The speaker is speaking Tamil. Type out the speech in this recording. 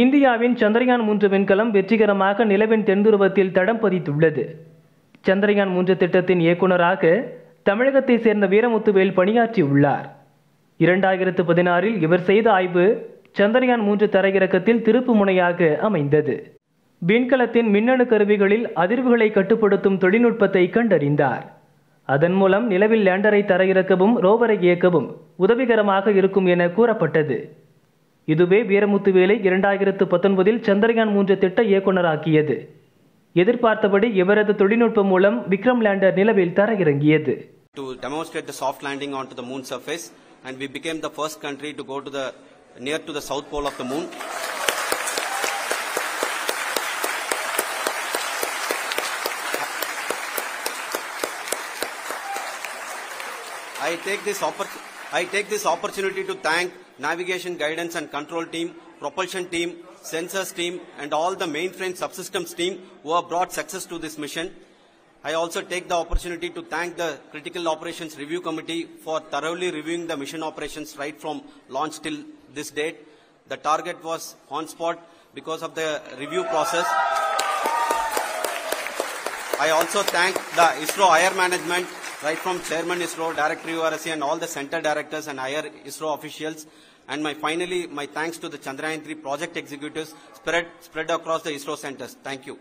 இந்தியாவின் சந்திரயான் மூன்று விண்கலம் வெற்றிகரமாக நிலவின் தென்துருவத்தில் தடம் பதித்துள்ளது. சந்திரயான் மூன்று திட்டத்தின் இயக்குநராக தமிழகத்தைச் சேர்ந்த வீரமுத்துவேல் பணியாற்றியுள்ளார். இரண்டாயிரத்து பதினாறில் இவர் செய்த ஆய்வு சந்திரயான் மூன்று தரையிறக்கத்தில் திருப்பு முனையாக அமைந்தது. விண்கலத்தின் மின்னணு கருவிகளில் அதிர்வுகளை கட்டுப்படுத்தும் தொழில்நுட்பத்தை கண்டறிந்தார். அதன் மூலம் நிலவில் லேண்டரை தரையிறக்கவும் ரோவரை இயக்கவும் உதவிகரமாக இருக்கும் என கூறப்பட்டது. இதுவே வீரமுத்துவேலை இரண்டாயிரத்து பத்தொன்பதில் சந்திரயான் மூன்று திட்ட இயக்குநராக்கியது எதிர்பார்த்தபடி இவரது தொழில்நுட்பம் மூலம் விக்ரம் லேண்டர் நிலவில் தரையிறங்கியது to demonstrate the soft landing onto the moon surface and we became the first country to go to the near to the south pole of the moon I take this oppor- I take this opportunity to thank navigation guidance and control team, propulsion team, sensors team, and all the mainframe subsystems team who have brought success to this mission. I also take the opportunity to thank the Critical Operations Review Committee for thoroughly reviewing the mission operations right from launch till this date. The target was on spot because of the review process. I also thank the ISRO higher management, right from Chairman ISRO, Director URSC, and all the center directors and higher ISRO officials. And my finally, my thanks to the Chandrayaan 3 project executives spread, spread across the ISRO centers. Thank you.